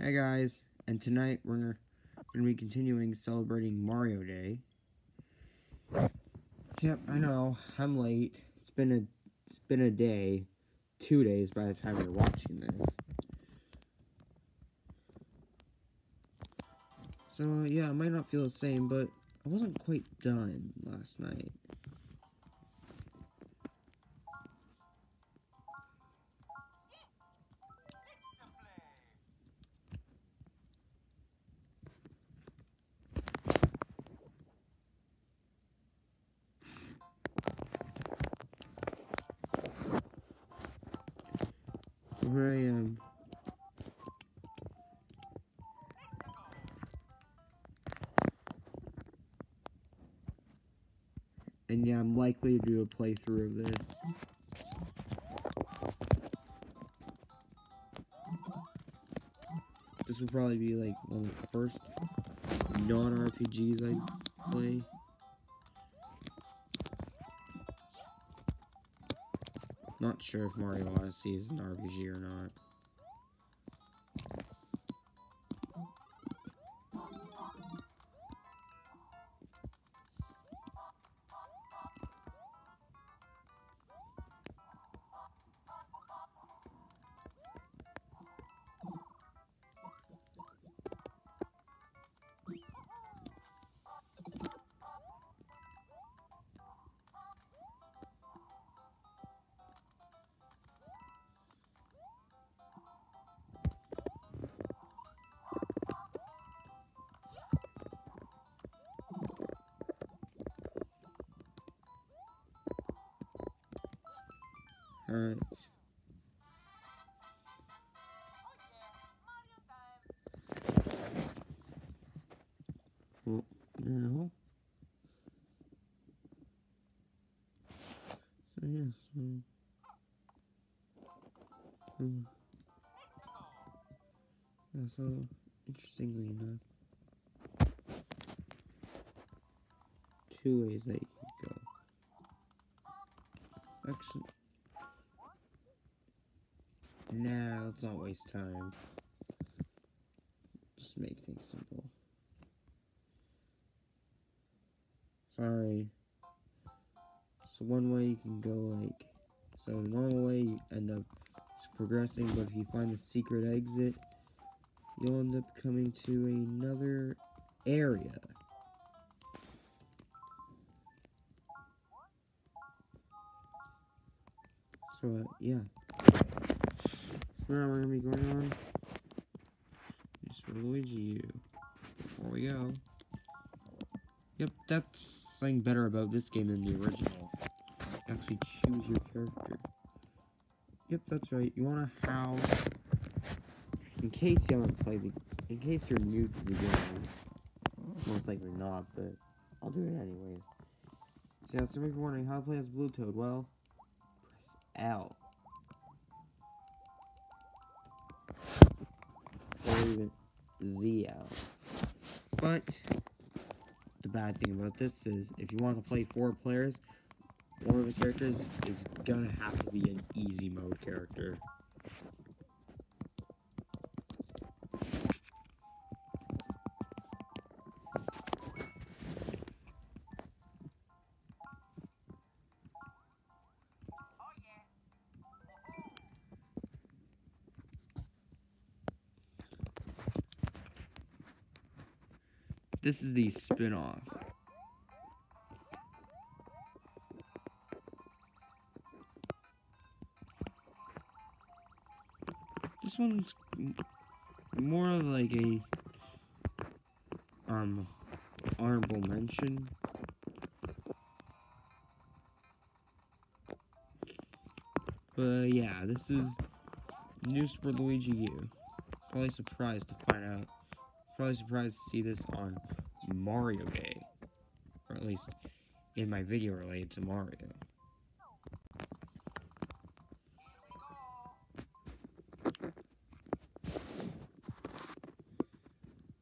Hey guys, and tonight we're to be continuing celebrating Mario Day. Yep, I know, I'm late. It's been a it's been a day, two days by the time you're watching this. So yeah, I might not feel the same, but I wasn't quite done last night. Likely to do a playthrough of this. This will probably be like one of the first non-RPGs I play. Not sure if Mario Odyssey is an RPG or not. Well, now. So, yeah, so. Hmm. Yeah, so, interestingly enough, two ways that you can go. Actually, let's not waste time. Just make things simple. Sorry. So one way you can go like, so the normal way you end up progressing, but if you find the secret exit, you'll end up coming to another area. So, uh, yeah. Now we're gonna be going on for Luigi U. Before we go. Yep, that's something better about this game than the original. You actually choose your character. Yep, that's right. You want a house. In case you haven't played the in case you're new to the game. Most likely not, but I'll do it anyways. So yeah, so you're wondering how to play as Blue Toad, well, press L. or even ZL. But the bad thing about this is if you want to play four players, one of the characters is gonna have to be an easy mode character. This is the spin-off. This one's more of like a um honorable mention. But yeah, this is news for Luigi U. Probably surprised to find out probably surprised to see this on Mario Day. Or at least in my video related to Mario.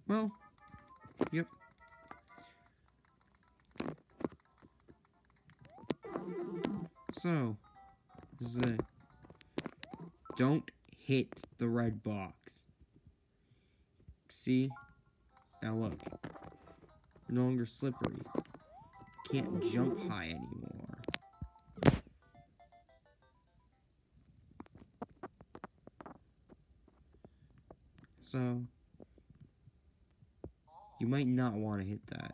Well, yep. So, this is it. Don't hit the red box. See? Now look. No longer slippery. Can't jump high anymore. So, you might not want to hit that.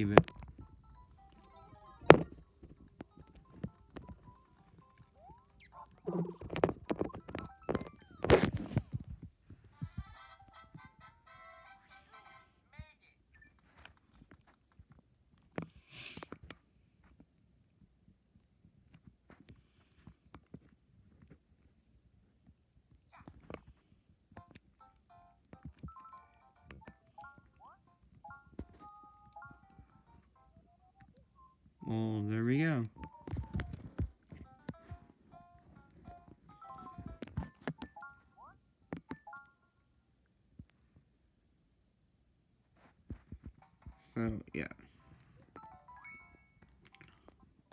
Give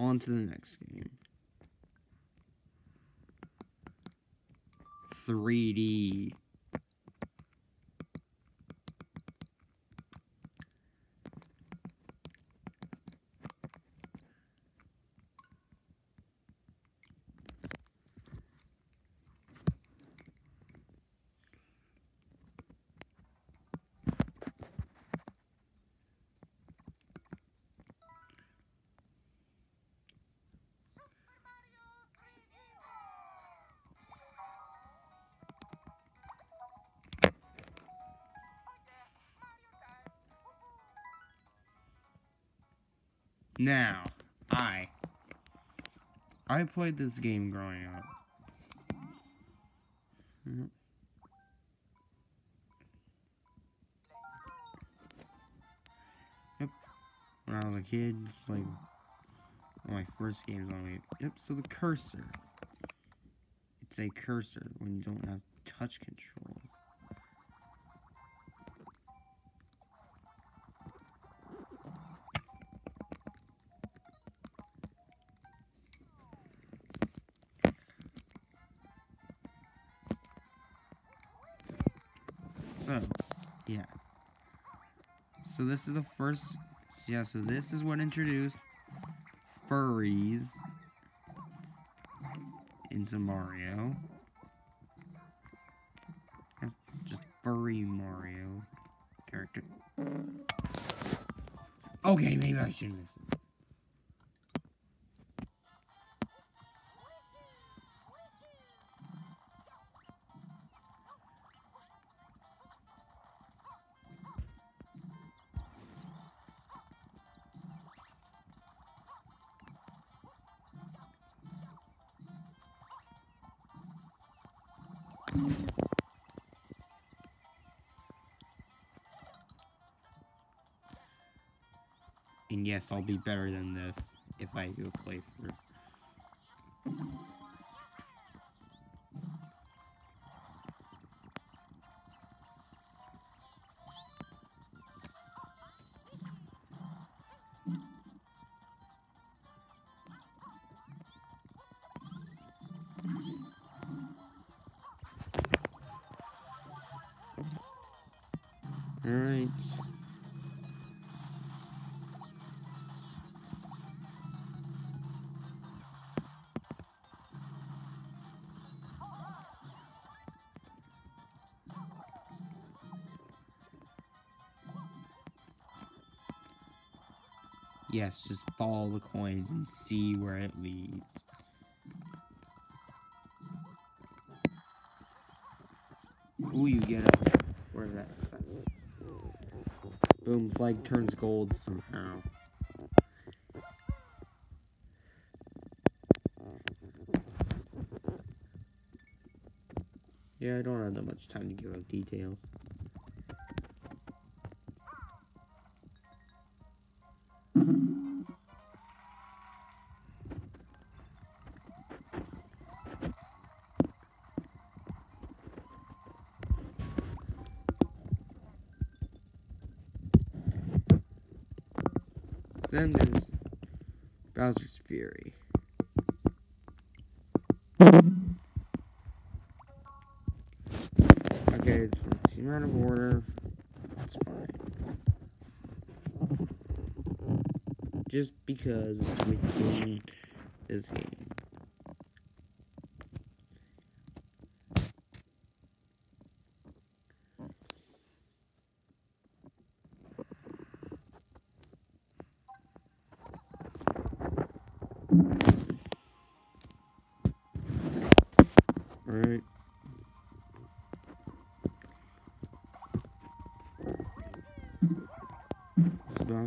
On to the next game. 3D. Now, I I played this game growing up. Yep. When I was a kid, it's like my first games on me. Yep, so the cursor. It's a cursor when you don't have touch control. Is the first, yeah, so this is what introduced furries into Mario. Just furry Mario character. Okay, maybe I shouldn't. Yes, I'll be better than this if I do a playthrough. Yes, just follow the coins and see where it leads. Ooh, you get it. Where's that? Boom, flag turns gold somehow. Yeah, I don't have that much time to give out details.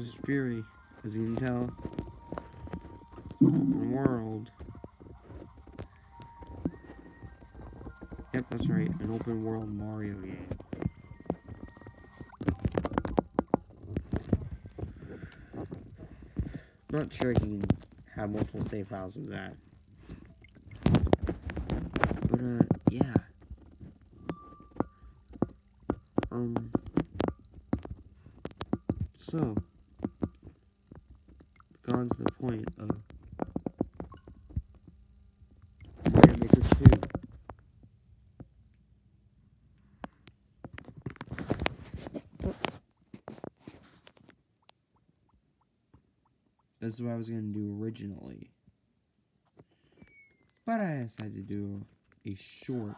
Bowser's Fury, as you can tell. It's an open world. Yep, that's right, an open world Mario game. Not sure if you can have multiple save files with that. But, uh, yeah. Um, so, gone to the point of Mario Maker 2. What I was going to do originally. But I decided to do a short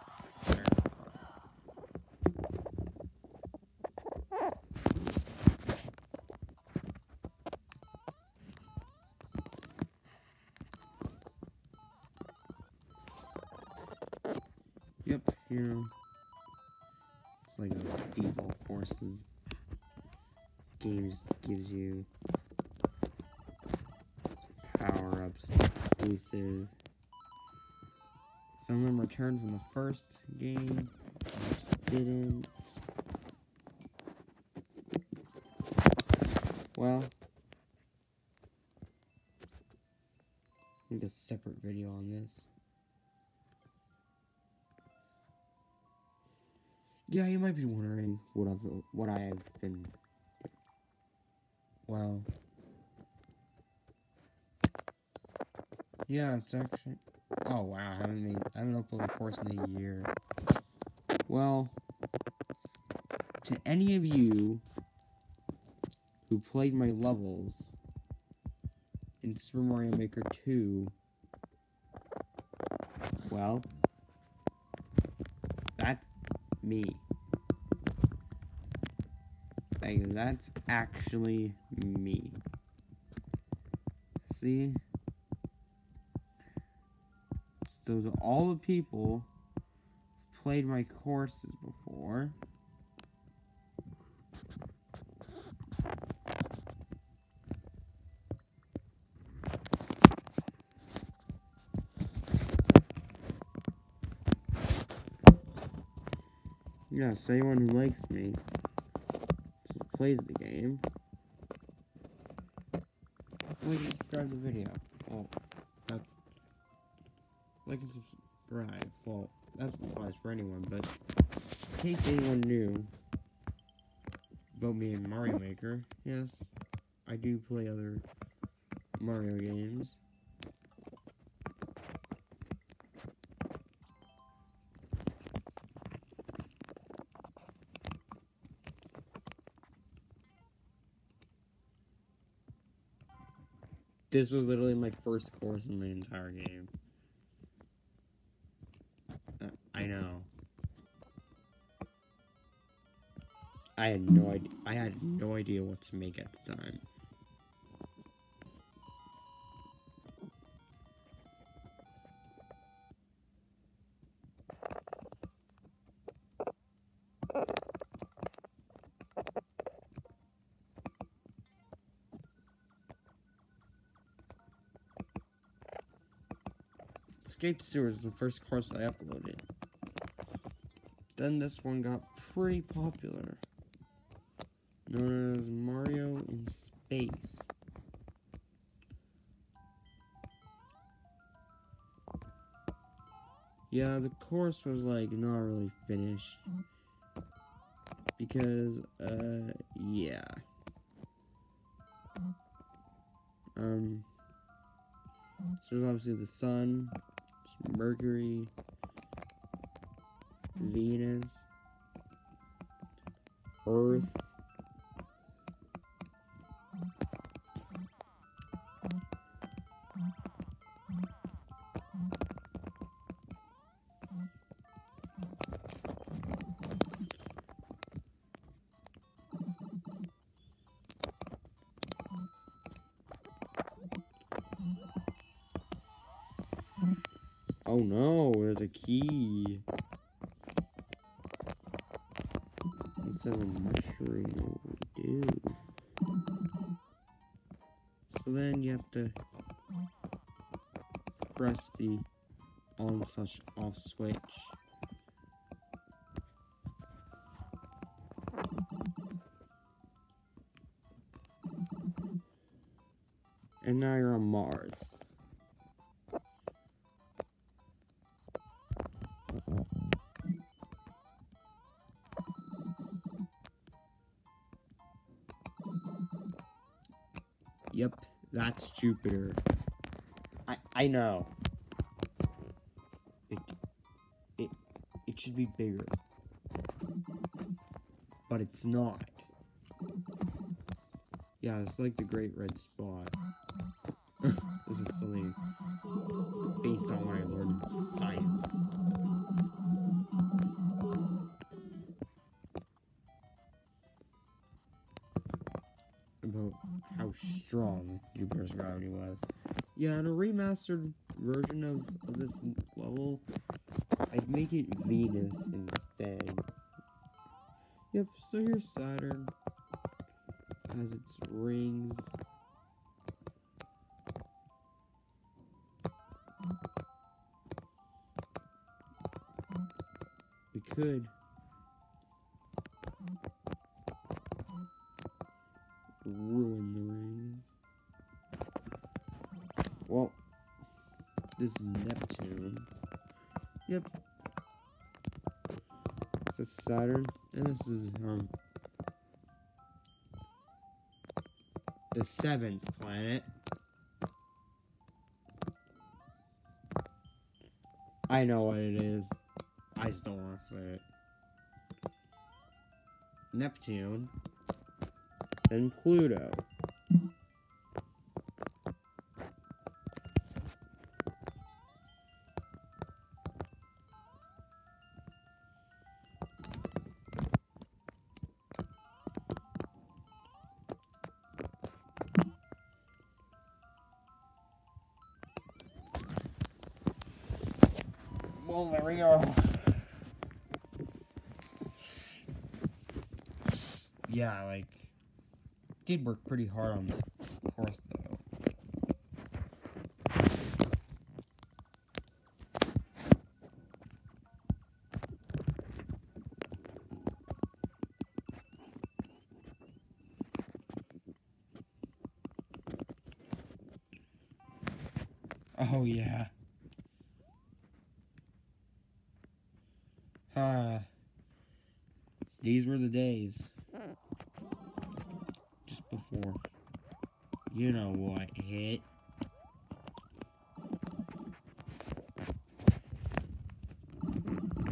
Yep, here. it's like a default course the games Returned from the first game, didn't. Well, make a separate video on this. Yeah, you might be wondering what I've what I have been. Well, yeah, it's actually. Oh wow, Haven't uploaded a course in a year. Well, to any of you who played my levels in Super Mario Maker 2, well, that's me. Like, that's actually me. See? So all the people played my courses before. Yeah, so anyone who likes me plays the game. And subscribe the video. That like and subscribe. Well, that applies for anyone, but in case anyone knew about me and Mario Maker, yes, I do play other Mario games. This was literally my first course in the entire game. I know. I had no idea. I had no idea what to make at the time. Escape Sewers is the first course I uploaded. Then this one got pretty popular. Known as Mario in Space. Yeah, the course was like not really finished. Because, uh, yeah. Um, so there's obviously the sun, Mercury, Venus, Earth. Oh no, there's a key. Of a mushroom, dude. So then you have to press the on slash off switch. And now you're on Mars. Jupiter. I I know. It it it should be bigger. But it's not. Yeah, it's like the Great Red Spot. this is something based on what I learned in science. Strong Jupiter's gravity was. Yeah, in a remastered version of, of this level, I'd make it Venus instead. Yep, so here's Saturn. Has its rings. We could. This is Neptune. Yep. This is Saturn, and this is um the seventh planet. I know what it is. I just don't want to say it. Neptune. Then Pluto. We go. Yeah, like, did work pretty hard on the course, though. Oh, yeah. Ah. These were the days. Just before. You know what hit.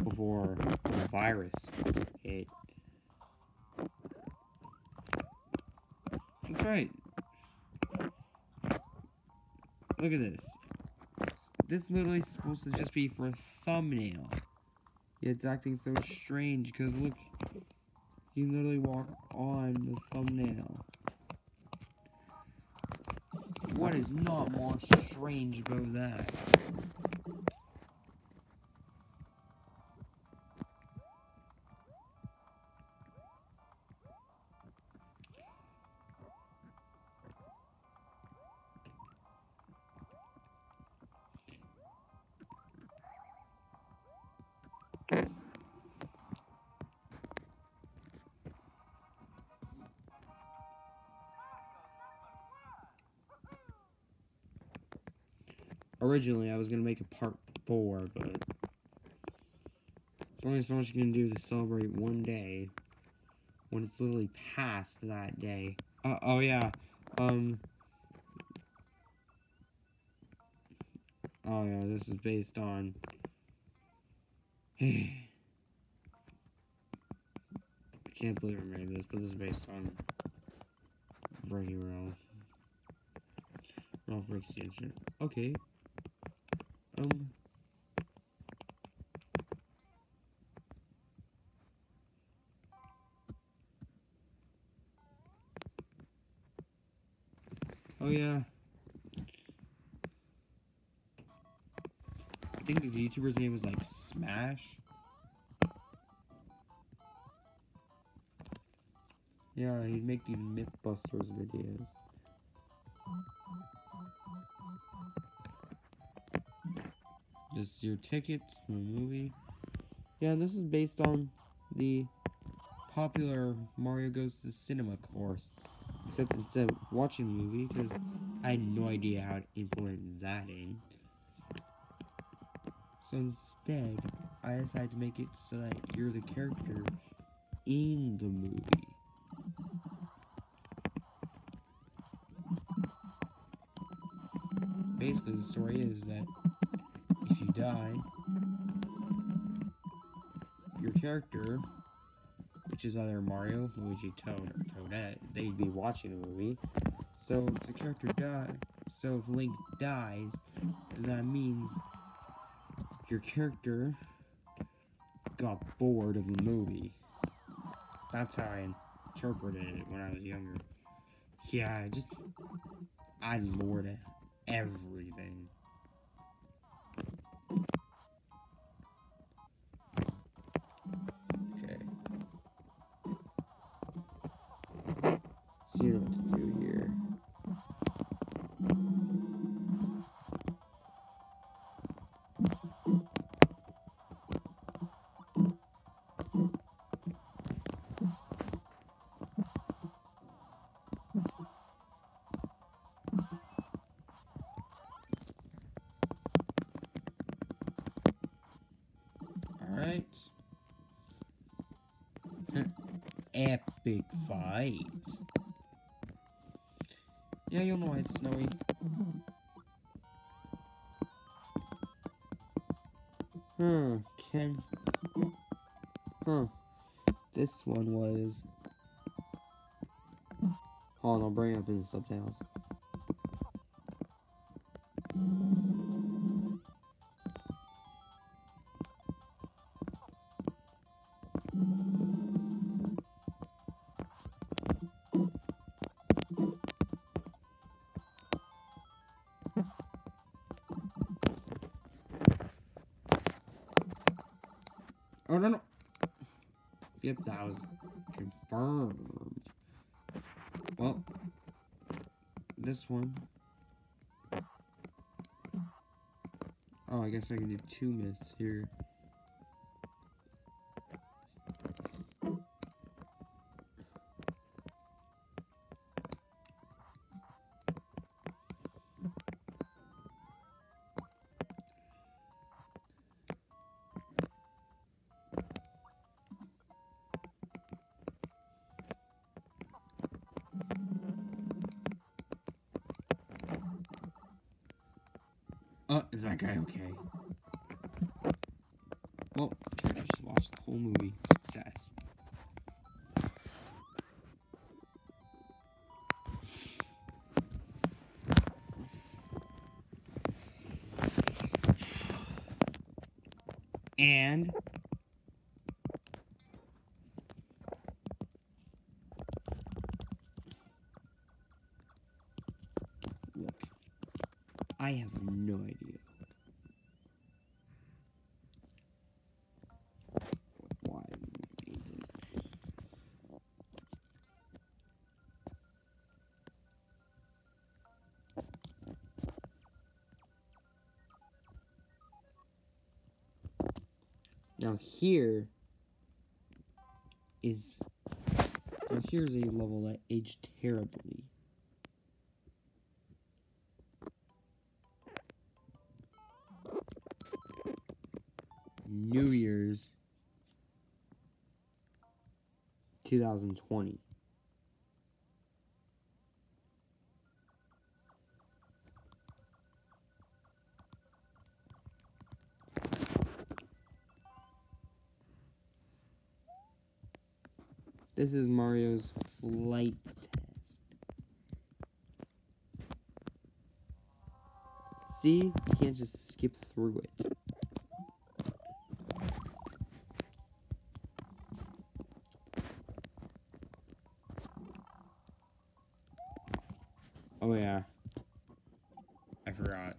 Before the virus hit. Right. Look at this. This literally supposed to just be for a thumbnail. Yeah, it's acting so strange because look, you can literally walk on the thumbnail. What is not more strange about that? Originally I was gonna make a part four, but there's only so much you can do to celebrate one day when it's literally past that day. Uh, oh yeah, um. Oh yeah, this is based on. I can't believe I made this, but this is based on Brady Ralph. Ralph internet. Okay. Oh yeah. I think the YouTuber's name was like Smash. Yeah, he'd make these Mythbusters videos. Just your tickets to the movie. Yeah, this is based on the popular Mario Goes to Cinema course. Except instead of watching the movie, because I had no idea how to implement that in. So instead, I decided to make it so that you're the character in the movie. Basically, the story is that die, your character, which is either Mario, Luigi, Toad, or Toadette, they'd be watching the movie. So if the character dies, so if Link dies, that means your character got bored of the movie. That's how I interpreted it when I was younger. Yeah, I just I lore to everything. So you know what to do here. Alright. Epic fight. Yeah, you'll know why it's snowy. Hmm, Ken. Huh. This one was. Hold on, I'll bring it up in the subtitles. One. Oh, I guess I can do two myths here. Guy okay? Well, character just watched the whole movie. Success. And here is... Here's a level that aged terribly. New Year's 2020. This is Mario's flight test. See? You can't just skip through it. Oh yeah. I forgot.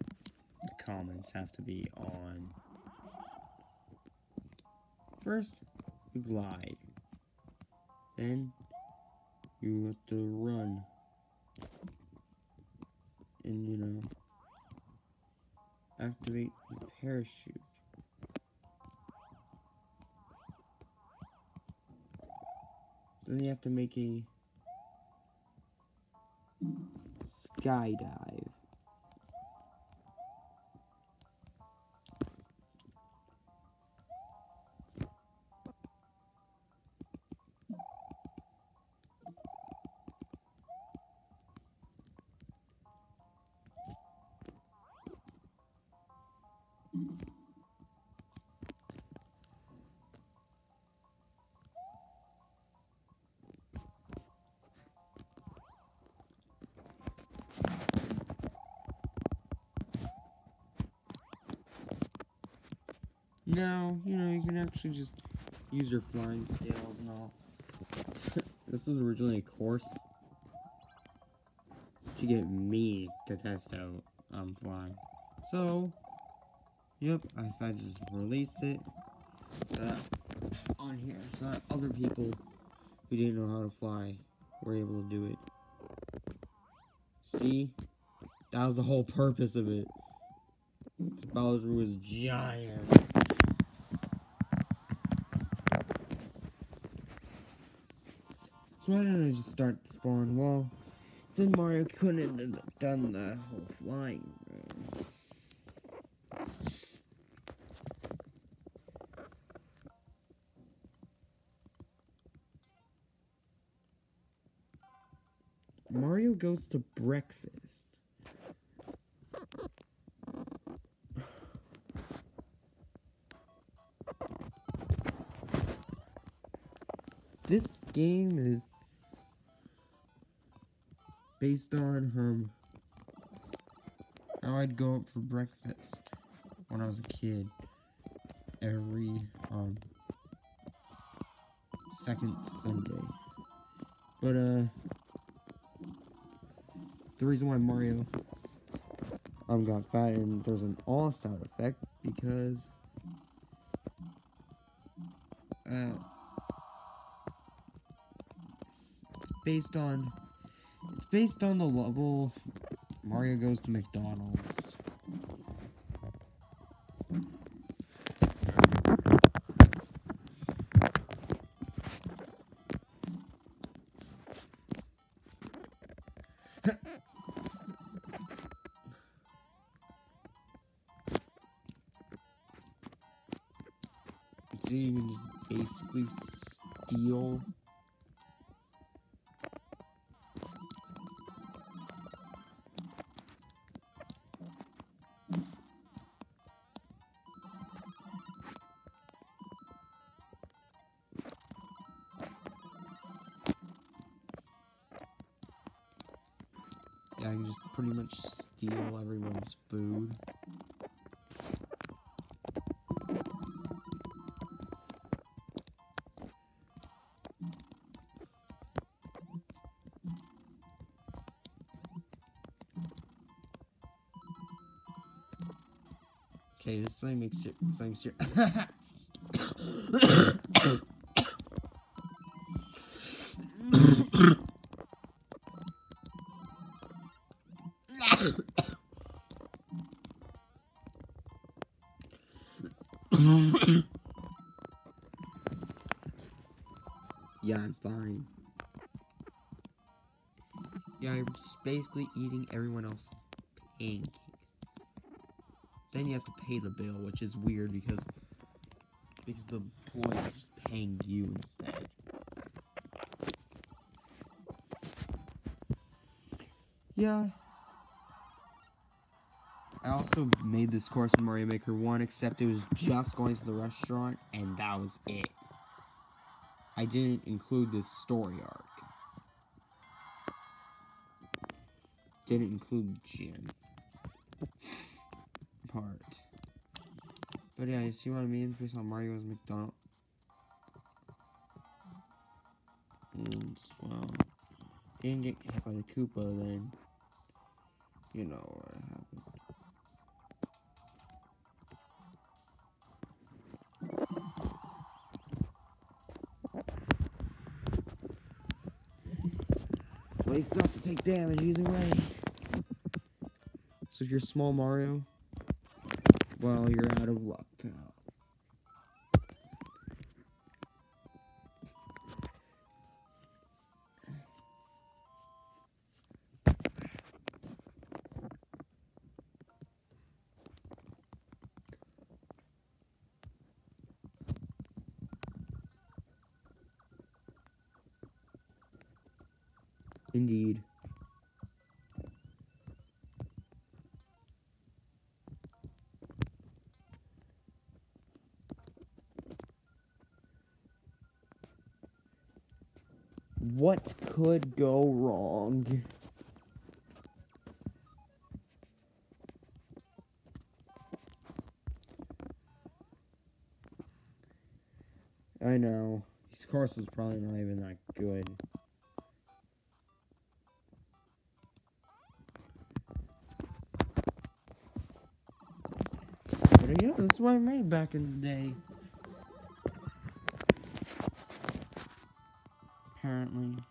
The comments have to be on. First, glide. Then, you have to run. And, you know, activate the parachute. Then you have to make a skydive. No, you know, you can actually just use your flying scales and all. this was originally a course to get me to test out um, flying. So, yep, I decided to just release it so that, on here so that other people who didn't know how to fly were able to do it. See? That was the whole purpose of it. Bowser was giant. So why didn't I just start the spawn? Well, then Mario couldn't have done the whole flying thing. Mario goes to breakfast. This game is based on um how I'd go up for breakfast when I was a kid every um second Sunday. But uh the reason why Mario um got fat and there's an all side effect because uh it's based on based on the level Mario goes to McDonald's. Basically steal Yeah, I can just pretty much steal everyone's food. Okay, this thing makes it things here. Basically eating everyone else's pancakes. Then you have to pay the bill, which is weird because because the employee just paying you instead. Yeah. I also made this course in Mario Maker 1, except it was just going to the restaurant, and that was it. I didn't include this story arc. Didn't include gym part. But yeah, you see what I mean? Based on Mario's McDonald. And, well, didn't get hit by the Koopa, then, you know what happened. Still have to take damage either way. So you're small Mario, well, you're out of luck, pal. What could go wrong? I know. This course is probably not even that good. But yeah, that's what I made back in the day. Apparently.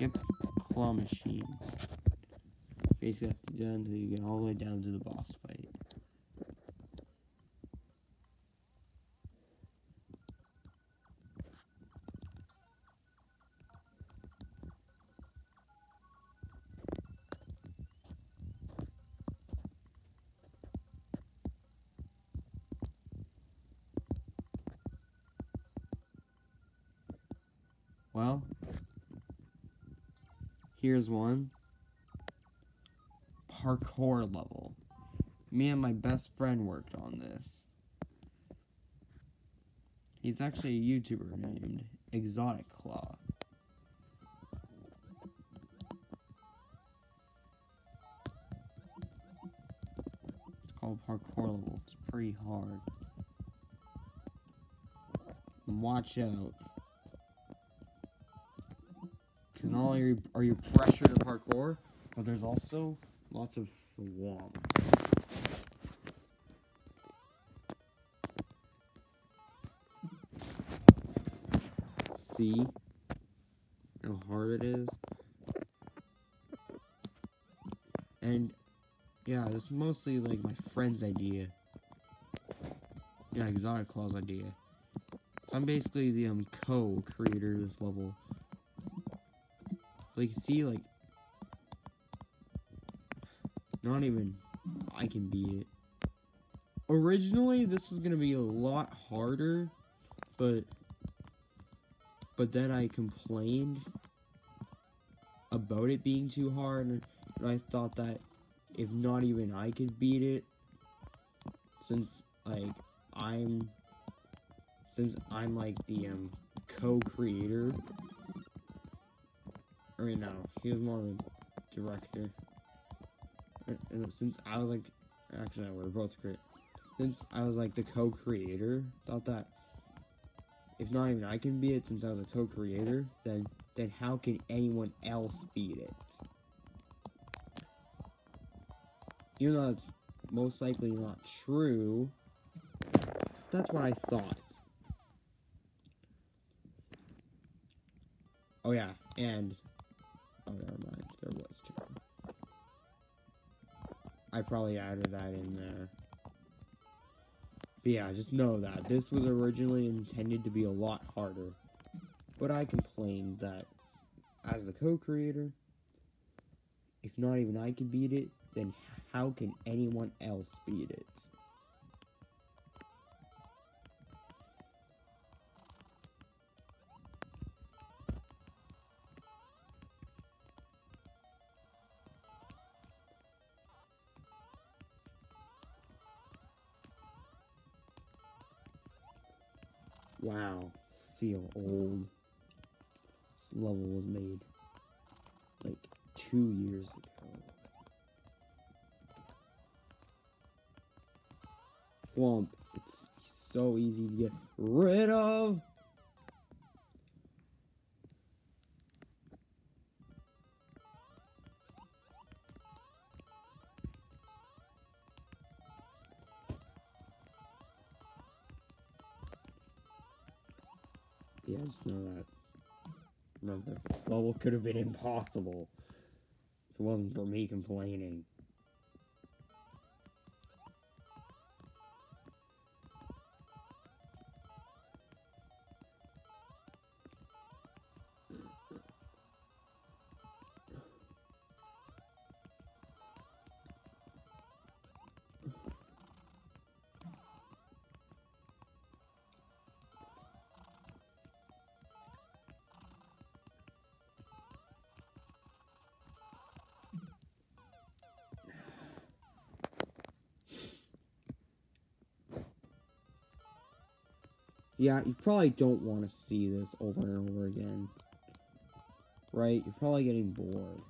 Yep, claw machine. Basically have to do until you get all the way down to the boss fight. Well, here's one. Parkour level. Me and my best friend worked on this. He's actually a YouTuber named Exotic Claw. It's called Parkour level. It's pretty hard. Watch out. Because not only are you, pressured to parkour, but there's also lots of thwomps. See how hard it is? And yeah, it's mostly like my friend's idea. Yeah, Exotic Claw's idea. So I'm basically the um co-creator of this level. Like, see, like, not even I can beat it. Originally, this was gonna be a lot harder, but, but then I complained about it being too hard, and I thought that if not even I could beat it, since, like, I'm, since I'm, like, the, um, co-creator, I mean, no, he was more of a director. Since I was like, actually, no, we're both great. Since I was like the co-creator, thought that if not even I can beat it, since I was a co-creator, then then how can anyone else beat it? Even though it's most likely not true, that's what I thought. Oh yeah, and Oh, never mind. There was two. I probably added that in there. But yeah, just know that. This was originally intended to be a lot harder. But I complained that as the co-creator, if not even I can beat it, then how can anyone else beat it? Wow, feel old. This level was made like two years ago. Thwomp, it's so easy to get rid of. Level could have been impossible if it wasn't for me complaining. Yeah, you probably don't want to see this over and over again. Right? You're probably getting bored.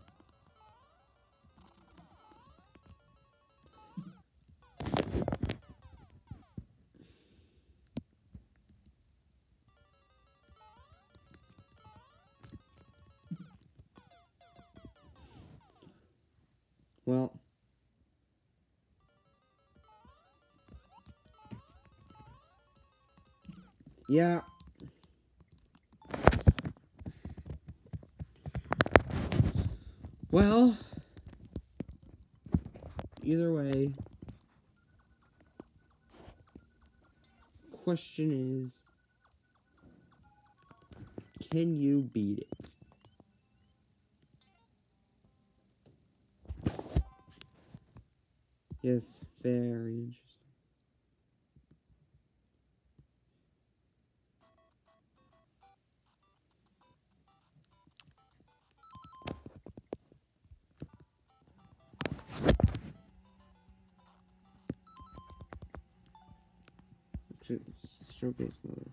Question is, can you beat it? Yes, very interesting. Should showcase another.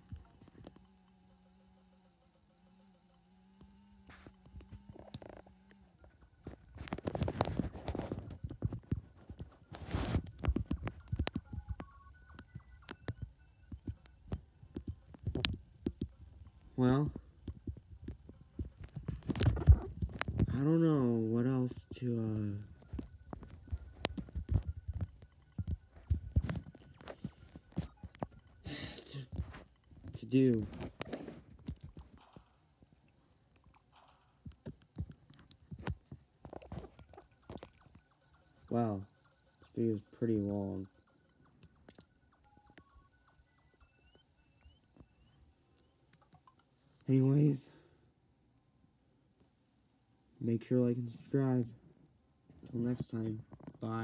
Well, I don't know what else to, uh, do. Wow, this video is pretty long. Anyways, make sure like and subscribe. Until next time, bye.